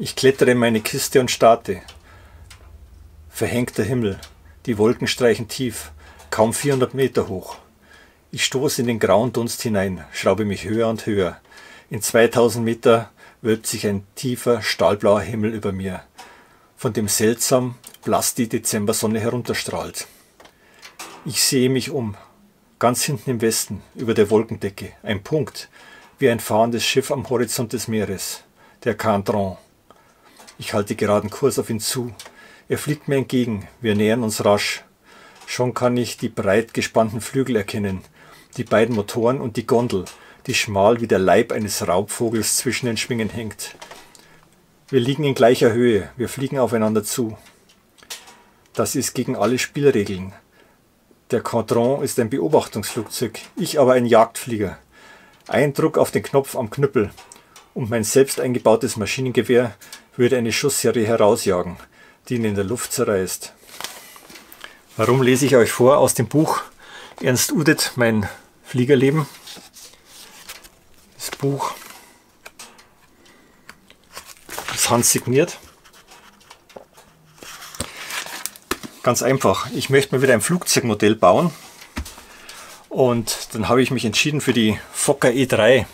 Ich klettere in meine Kiste und starte. Verhängter Himmel, die Wolken streichen tief, kaum 400 Meter hoch. Ich stoße in den grauen Dunst hinein, schraube mich höher und höher. In 2000 Meter wölbt sich ein tiefer, stahlblauer Himmel über mir, von dem seltsam blass die Dezembersonne herunterstrahlt. Ich sehe mich um, ganz hinten im Westen, über der Wolkendecke, ein Punkt, wie ein fahrendes Schiff am Horizont des Meeres, der Candron. Ich halte geraden Kurs auf ihn zu. Er fliegt mir entgegen. Wir nähern uns rasch. Schon kann ich die breit gespannten Flügel erkennen, die beiden Motoren und die Gondel, die schmal wie der Leib eines Raubvogels zwischen den Schwingen hängt. Wir liegen in gleicher Höhe, wir fliegen aufeinander zu. Das ist gegen alle Spielregeln. Der Cadron ist ein Beobachtungsflugzeug, ich aber ein Jagdflieger. Ein Druck auf den Knopf am Knüppel und mein selbst eingebautes Maschinengewehr würde eine Schussserie herausjagen, die ihn in der Luft zerreißt. Warum lese ich euch vor aus dem Buch Ernst Udet, mein Fliegerleben? Das Buch ist handsigniert. Ganz einfach, ich möchte mir wieder ein Flugzeugmodell bauen und dann habe ich mich entschieden für die Fokker E3.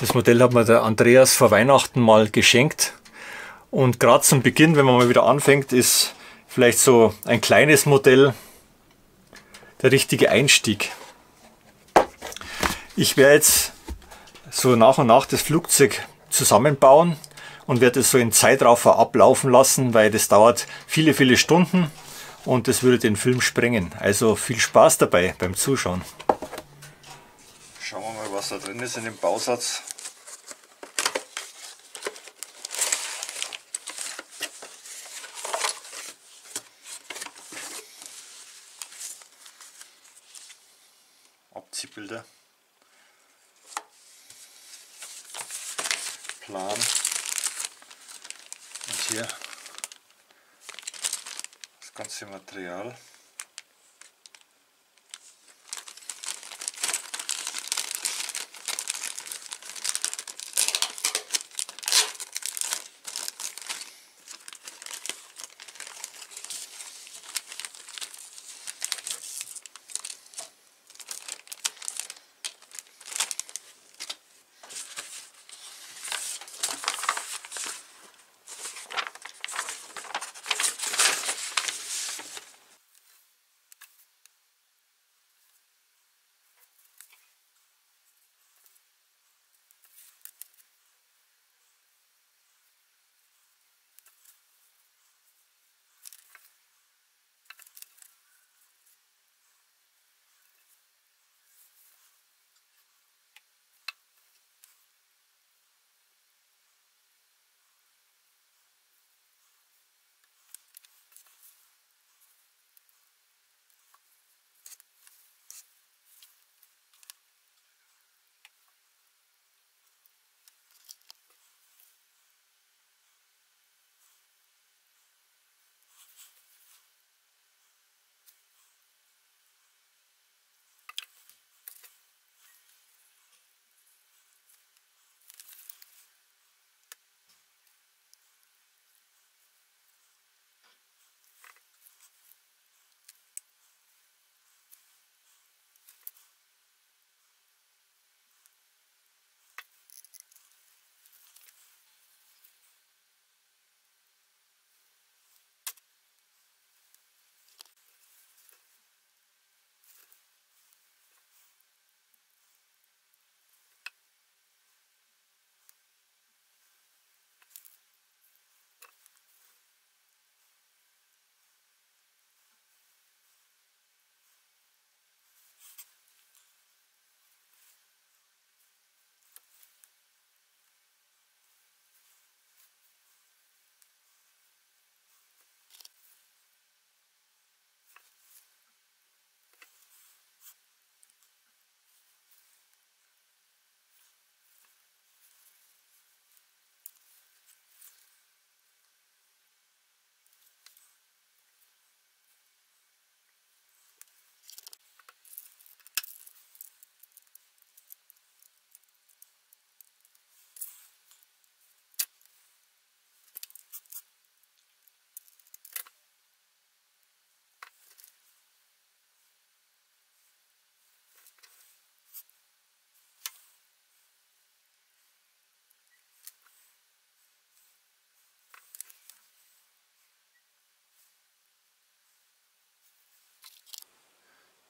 Das Modell hat mir der Andreas vor Weihnachten mal geschenkt und gerade zum Beginn, wenn man mal wieder anfängt, ist vielleicht so ein kleines Modell der richtige Einstieg. Ich werde jetzt so nach und nach das Flugzeug zusammenbauen und werde es so in Zeitraffer ablaufen lassen, weil das dauert viele, viele Stunden und das würde den Film sprengen. Also viel Spaß dabei beim Zuschauen. Schauen wir mal, was da drin ist in dem Bausatz. końcu material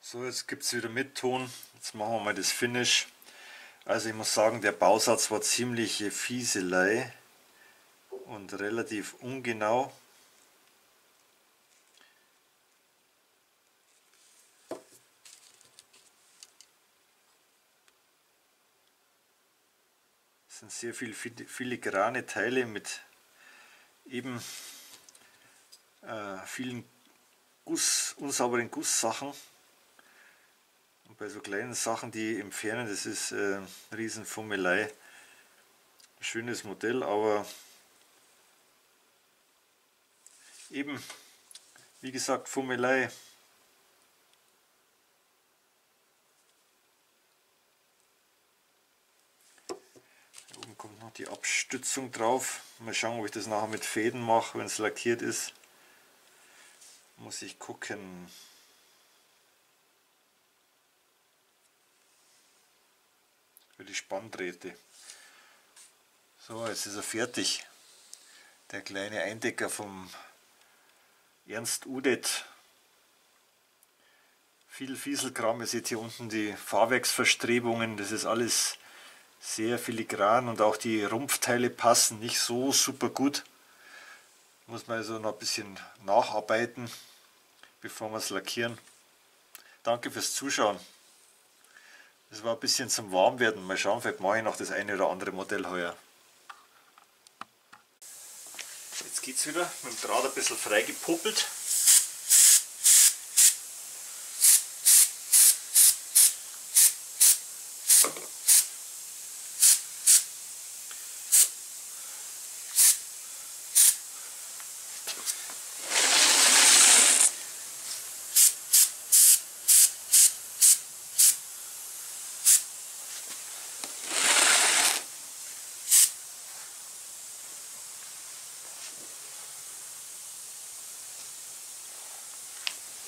So, jetzt gibt es wieder mit Ton. Jetzt machen wir mal das Finish. Also ich muss sagen, der Bausatz war ziemlich Fieselei und relativ ungenau. Es sind sehr viel filigrane Teile mit eben äh, vielen Guss, unsauberen Gusssachen. Und bei so kleinen Sachen, die entfernen, das ist äh, Riesenfummelei. Schönes Modell, aber eben, wie gesagt, Fummelei. Hier oben kommt noch die Abstützung drauf. Mal schauen, ob ich das nachher mit Fäden mache, wenn es lackiert ist. Muss ich gucken. für die Spanndrähte. So, jetzt ist er fertig. Der kleine Eindecker vom Ernst Udet. Viel Fieselkram. Ihr seht hier unten die Fahrwerksverstrebungen. Das ist alles sehr filigran und auch die Rumpfteile passen nicht so super gut. Muss man also noch ein bisschen nacharbeiten, bevor wir es lackieren. Danke fürs Zuschauen. Das war ein bisschen zum Warmwerden. Mal schauen, vielleicht mache ich noch das eine oder andere Modell heuer. Jetzt geht es wieder, mit dem Draht ein bisschen frei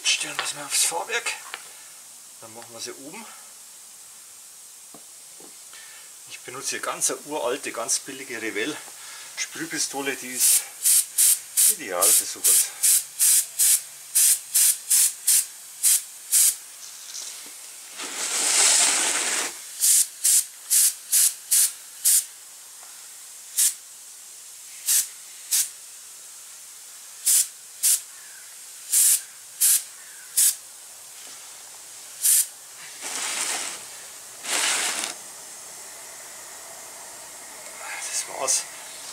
stellen wir es mal aufs Fahrwerk. Dann machen wir sie oben. Ich benutze hier ganz eine uralte, ganz billige Revell Sprühpistole, die ist ideal für sowas. War's.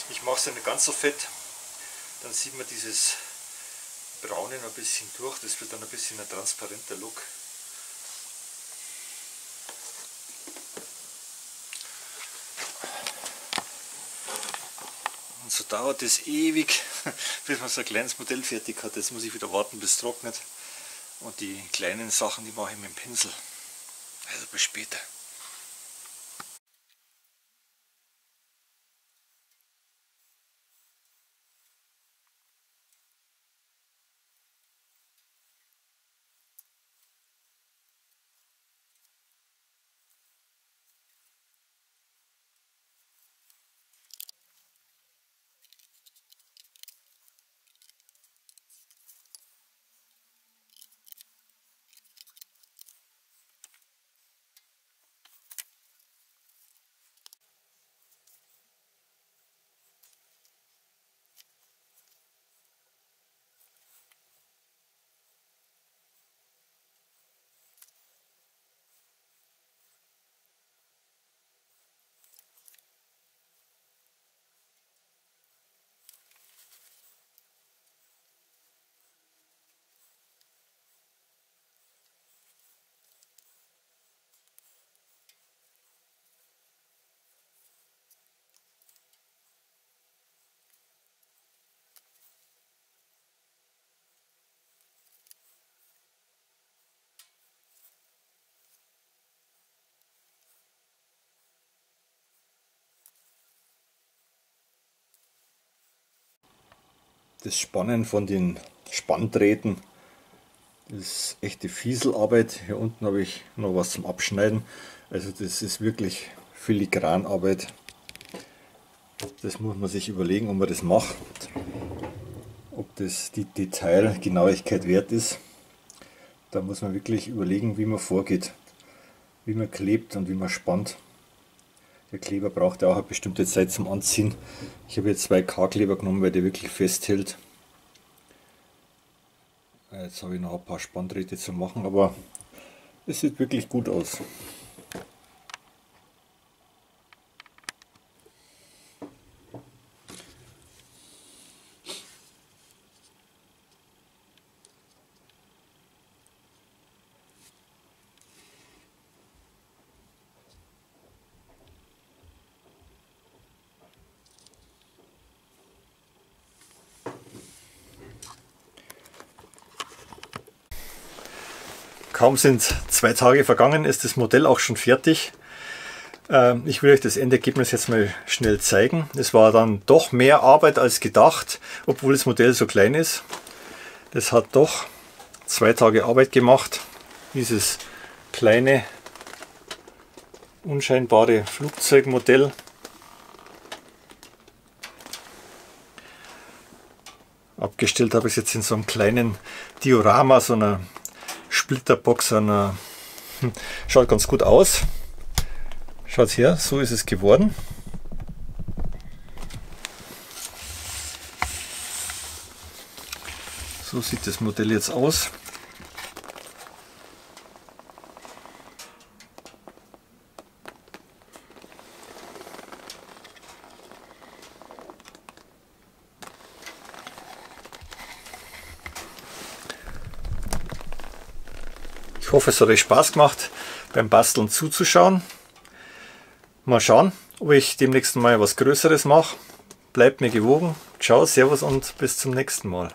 Ich mache es ja nicht ganz so fett. Dann sieht man dieses Braune noch ein bisschen durch. Das wird dann ein bisschen ein transparenter Look. Und so dauert es ewig, bis man so ein kleines Modell fertig hat. Jetzt muss ich wieder warten, bis es trocknet. Und die kleinen Sachen, die mache ich mit dem Pinsel. Also bis später. Das Spannen von den Spanndrähten ist echte Fieselarbeit. Hier unten habe ich noch was zum Abschneiden. Also das ist wirklich Filigranarbeit. Das muss man sich überlegen, ob man das macht. Ob das die Detailgenauigkeit wert ist. Da muss man wirklich überlegen, wie man vorgeht, wie man klebt und wie man spannt. Der Kleber braucht ja auch eine bestimmte Zeit zum Anziehen. Ich habe jetzt zwei K-Kleber genommen, weil der wirklich festhält. Jetzt habe ich noch ein paar Spanndrähte zu machen, aber es sieht wirklich gut aus. Kaum sind zwei Tage vergangen, ist das Modell auch schon fertig. Ähm, ich will euch das Endergebnis jetzt mal schnell zeigen. Es war dann doch mehr Arbeit als gedacht, obwohl das Modell so klein ist. Das hat doch zwei Tage Arbeit gemacht, dieses kleine, unscheinbare Flugzeugmodell. Abgestellt habe ich es jetzt in so einem kleinen Diorama, so einer Splitterbox einer, hm, schaut ganz gut aus. Schaut her, so ist es geworden. So sieht das Modell jetzt aus. Hoffe, es hat euch Spaß gemacht, beim Basteln zuzuschauen. Mal schauen, ob ich demnächst mal was Größeres mache. Bleibt mir gewogen. Ciao, Servus und bis zum nächsten Mal.